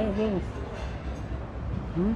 parabéns. Hum?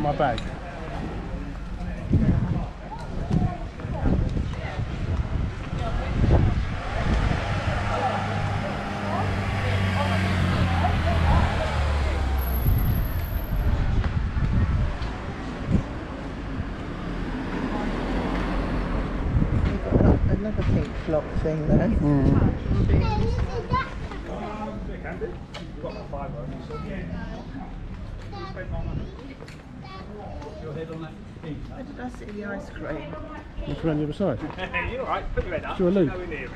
My bag. Where did I see the ice cream? Look around the other side. You're alright, put your head up. Do a loop. Nowhere near it.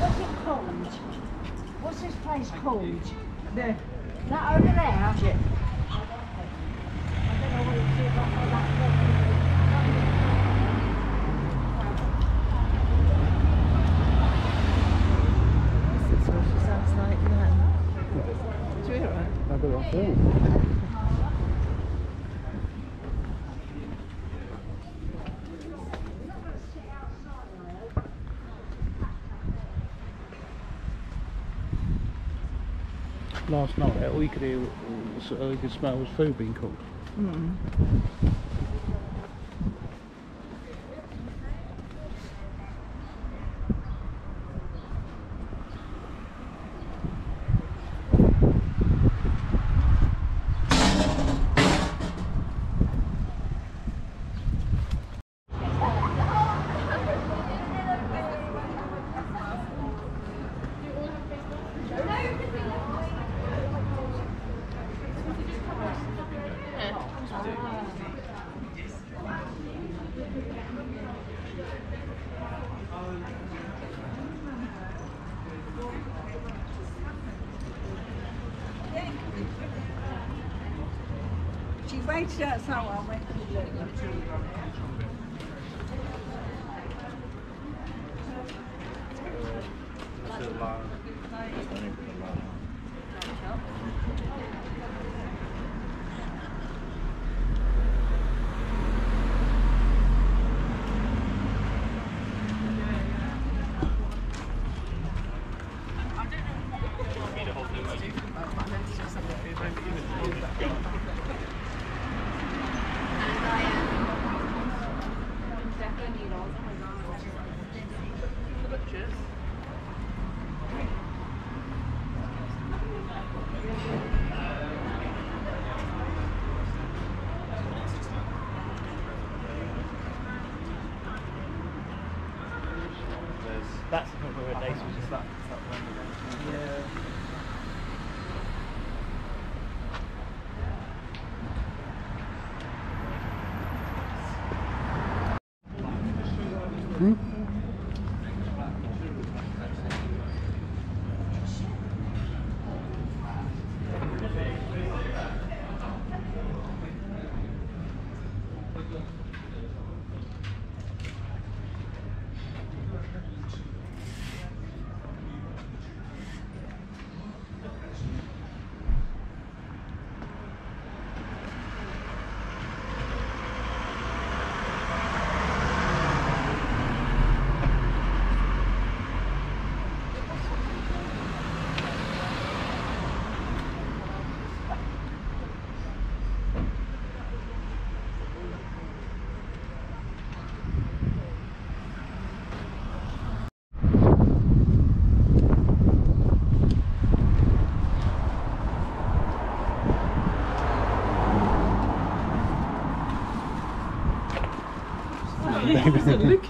What's it called? What's this place called? There. That over there? Yeah. I don't know what it is. I know that This is what she sounds like now. Do you hear her? I've got it on film. Last night, all you could hear, all you could smell was food being cooked. She waited outside while I went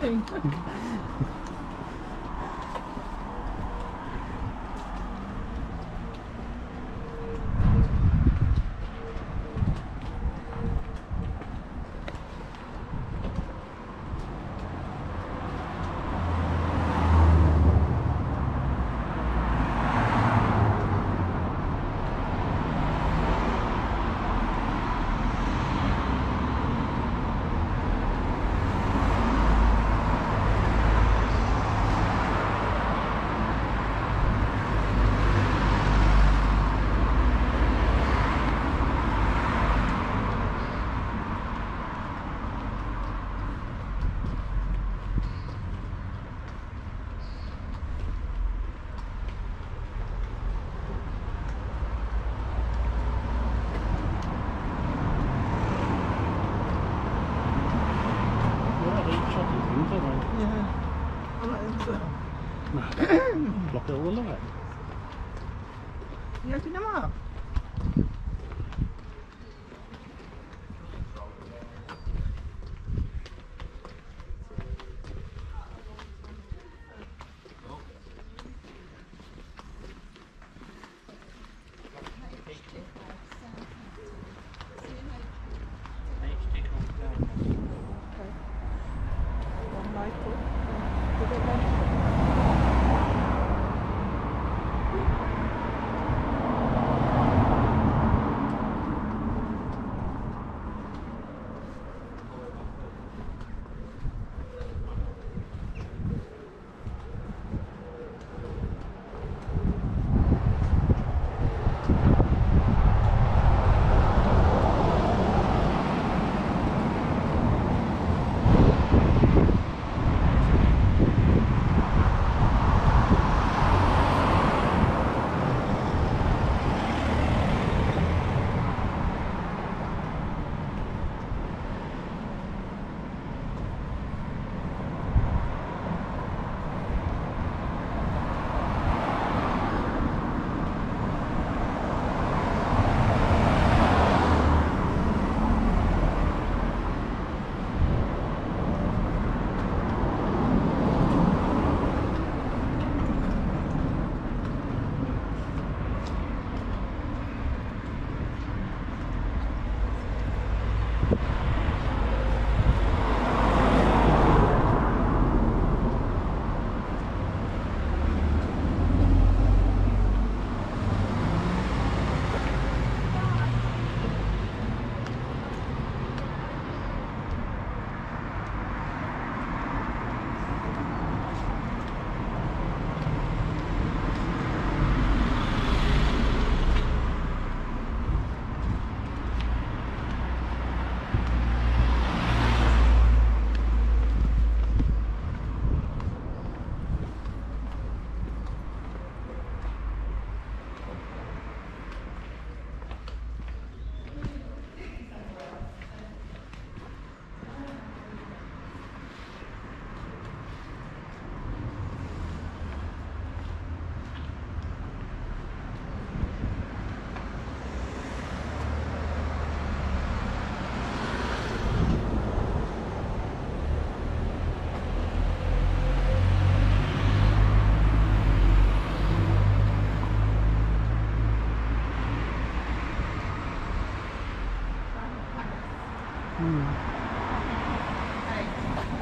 achei.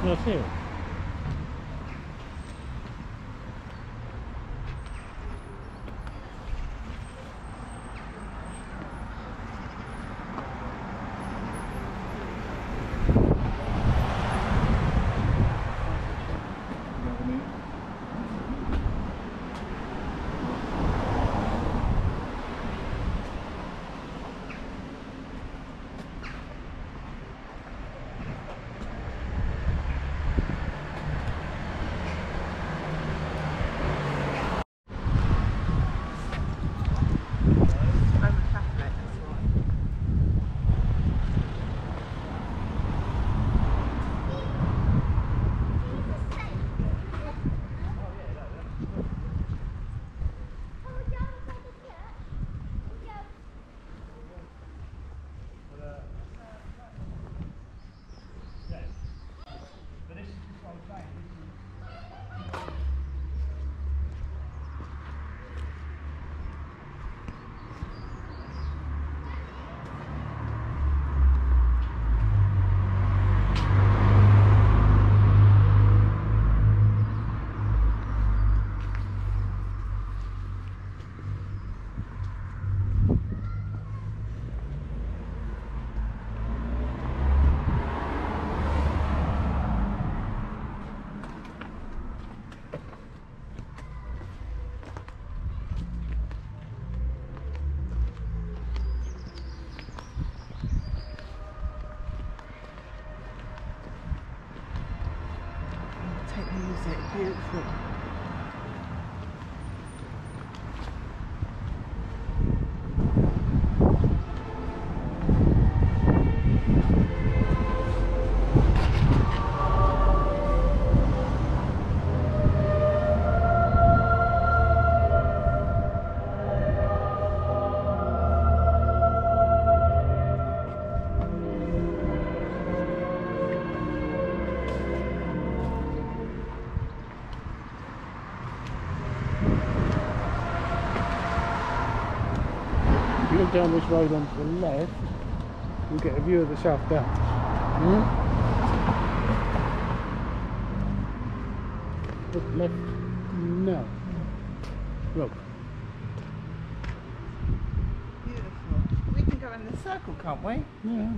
That's it. Beautiful. Down this road onto the left, you'll get a view of the South Downs. Hmm? Look left. No. Look. Beautiful. We can go in the circle, can't we? Yeah.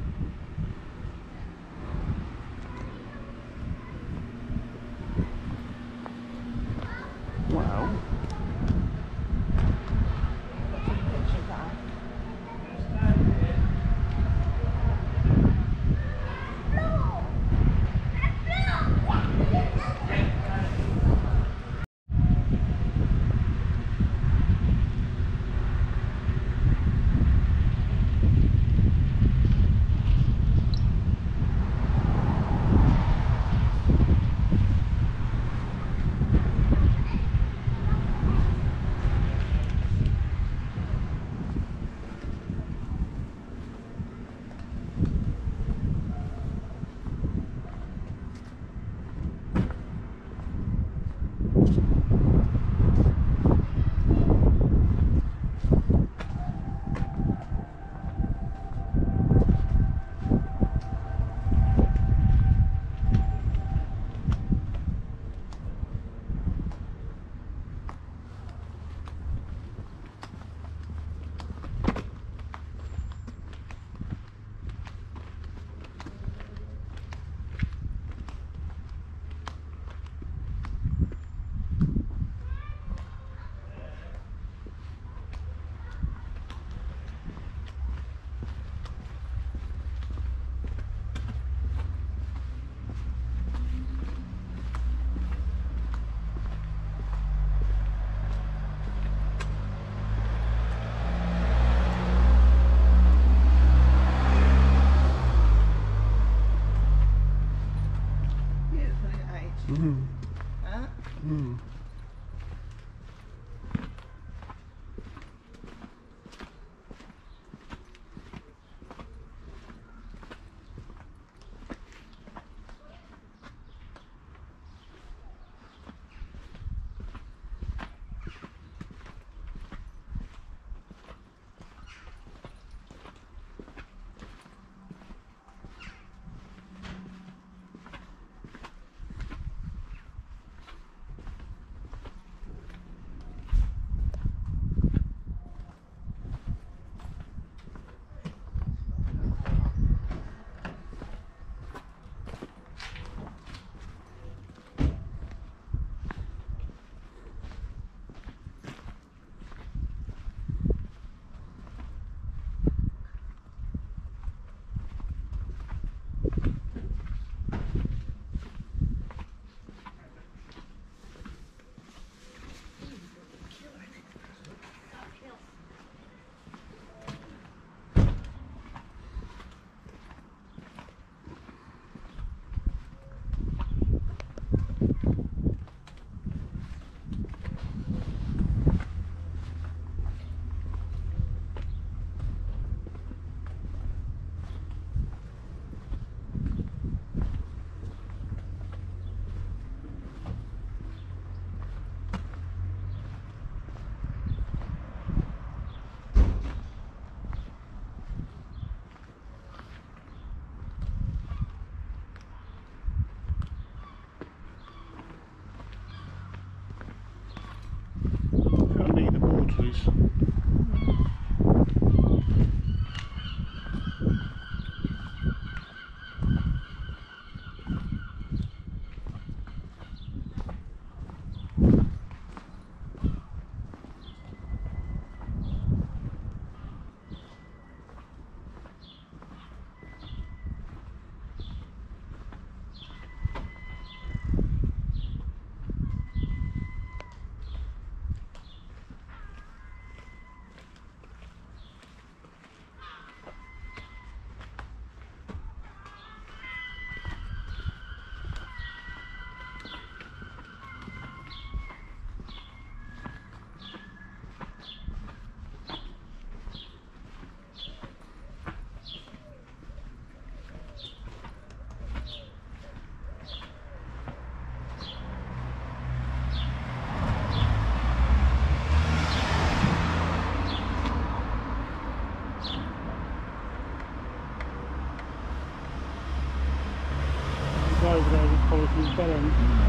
Over